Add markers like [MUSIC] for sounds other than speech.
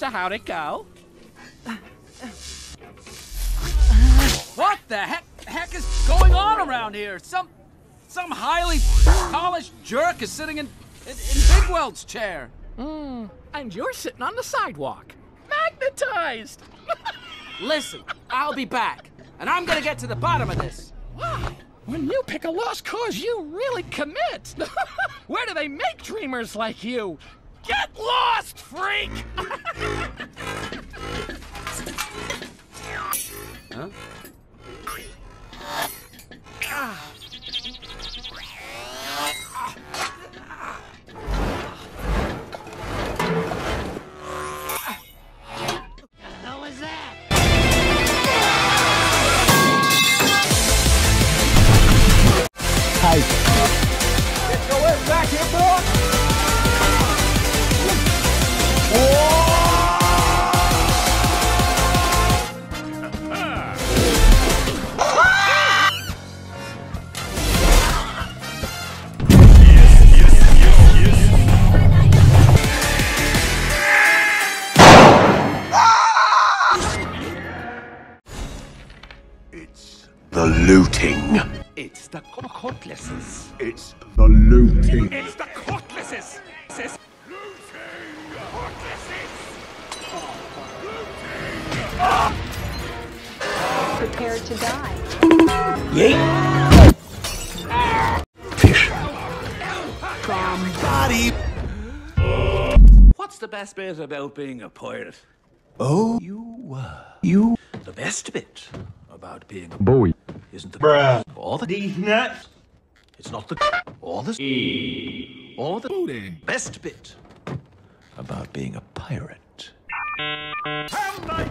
So how'd it go? What the heck, heck is going on around here? Some some highly polished jerk is sitting in, in, in Bigweld's chair. Hmm, and you're sitting on the sidewalk. Magnetized! [LAUGHS] Listen, I'll be back, and I'm gonna get to the bottom of this. Wow. When you pick a lost cause, you really commit. [LAUGHS] Where do they make dreamers like you? Get lost, freak! [LAUGHS] Huh? that? Go in, back here, boy! The looting. It's the cutlasses. It's the looting. It's the cutlasses! Prepared to die. Fish. What's the best bit about being a pirate? Oh, you, uh, you. The best bit about being a Boy. Isn't the bruh or the These nuts. It's not the or the or the Booty. best bit about being a pirate. How much